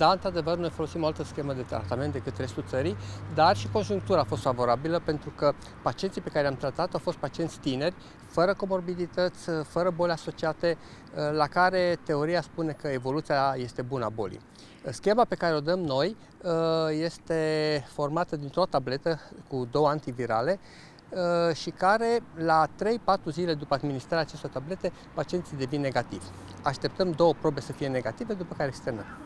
Da, într-adevăr, noi folosim o altă schemă de tratament decât restul țării, dar și conjunctura a fost favorabilă pentru că pacienții pe care i-am tratat au fost pacienți tineri, fără comorbidități, fără boli asociate, eh, la care teoria spune că evoluția este bună a bolii. Schema pe care o dăm noi eh, este formată dintr-o tabletă cu două antivirale eh, și care la 3-4 zile după administrarea acestor tablete pacienții devin negativi. Așteptăm două probe să fie negative, după care externăm.